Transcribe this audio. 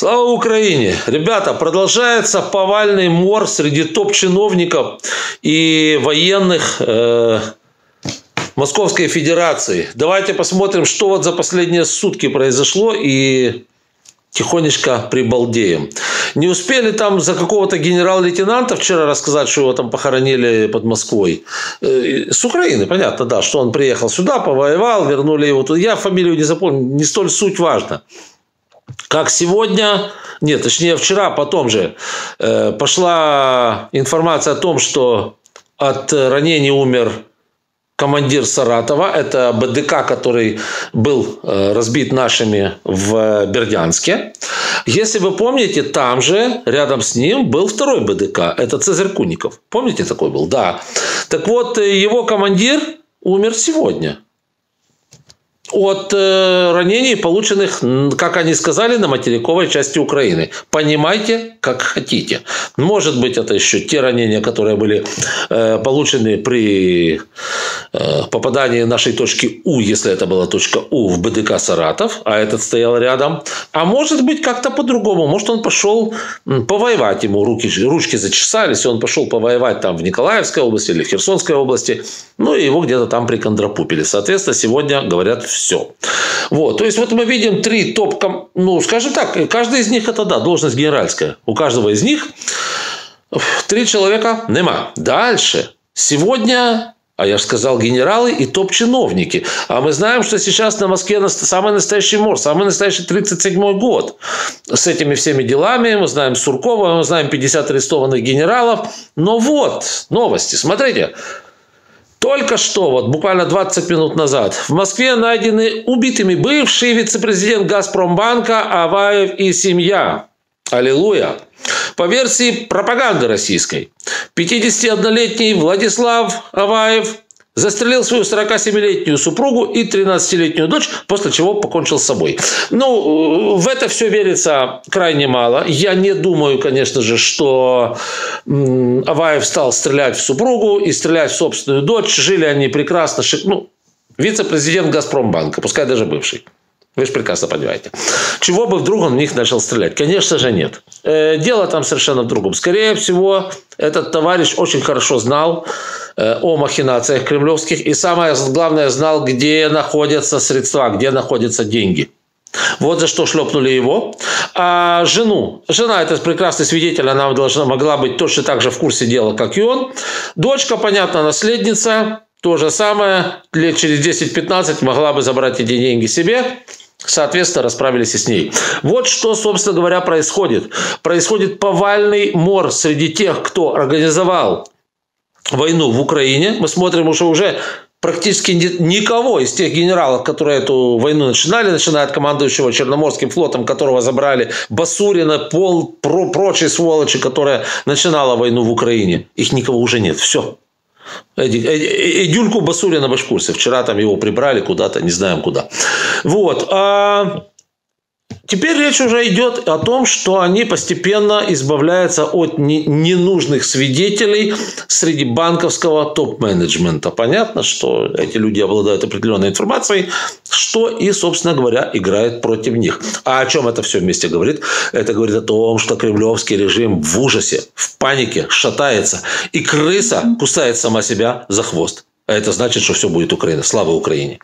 Слава Украине! Ребята, продолжается повальный мор среди топ-чиновников и военных э, Московской Федерации. Давайте посмотрим, что вот за последние сутки произошло и тихонечко прибалдеем. Не успели там за какого-то генерал-лейтенанта вчера рассказать, что его там похоронили под Москвой. Э, с Украины, понятно, да, что он приехал сюда, повоевал, вернули его туда. Я фамилию не запомнил, не столь суть важно. Как сегодня, нет, точнее вчера, потом же, э, пошла информация о том, что от ранений умер командир Саратова. Это БДК, который был э, разбит нашими в Бердянске. Если вы помните, там же, рядом с ним, был второй БДК. Это Цезарь Куников. Помните, такой был? Да. Так вот, его командир умер сегодня от э, ранений, полученных, как они сказали, на материковой части Украины. Понимайте, как хотите. Может быть, это еще те ранения, которые были э, получены при э, попадании нашей точки У, если это была точка У в БДК Саратов, а этот стоял рядом. А может быть, как-то по-другому. Может, он пошел повоевать, ему руки, ручки зачесались, и он пошел повоевать там в Николаевской области или в Херсонской области, ну и его где-то там приконтрапупили. Соответственно, сегодня говорят все. Вот. То есть, вот мы видим три топ... Ну, скажем так, каждый из них это, да, должность генеральская. У каждого из них три человека нема. Дальше. Сегодня а я же сказал генералы и топ-чиновники. А мы знаем, что сейчас на Москве самый настоящий мор, самый настоящий 37-й год. С этими всеми делами мы знаем Суркова, мы знаем 50 арестованных генералов. Но вот новости, смотрите. Только что, вот буквально 20 минут назад, в Москве найдены убитыми бывший вице-президент Газпромбанка Аваев и семья. Аллилуйя. По версии пропаганды российской, 51-летний Владислав Аваев застрелил свою 47-летнюю супругу и 13-летнюю дочь, после чего покончил с собой. Ну, в это все верится крайне мало. Я не думаю, конечно же, что Аваев стал стрелять в супругу и стрелять в собственную дочь. Жили они прекрасно. Ну, вице-президент Газпромбанка, пускай даже бывший. Вы же прекрасно понимаете. Чего бы вдруг он в них начал стрелять? Конечно же нет. Э, дело там совершенно в другом. Скорее всего, этот товарищ очень хорошо знал э, о махинациях кремлевских и самое главное знал, где находятся средства, где находятся деньги. Вот за что шлепнули его. А жену, жена это прекрасный свидетель, она должна, могла быть точно так же в курсе дела, как и он. Дочка, понятно, наследница, то же самое, лет через 10-15 могла бы забрать эти деньги себе соответственно, расправились и с ней. Вот что, собственно говоря, происходит. Происходит повальный мор среди тех, кто организовал войну в Украине. Мы смотрим уже уже практически никого из тех генералов, которые эту войну начинали, начиная от командующего Черноморским флотом, которого забрали, Басурина, пол, про, прочие сволочи, которая начинала войну в Украине. Их никого уже нет. Все. Эдюльку Басурина в Башкурсе. Вчера там его прибрали куда-то, не знаем куда. Вот. А Теперь речь уже идет о том, что они постепенно избавляются от ненужных свидетелей среди банковского топ-менеджмента. Понятно, что эти люди обладают определенной информацией, что и, собственно говоря, играет против них. А о чем это все вместе говорит? Это говорит о том, что кремлевский режим в ужасе, в панике, шатается. И крыса кусает сама себя за хвост. А это значит, что все будет Украина. Слава Украине!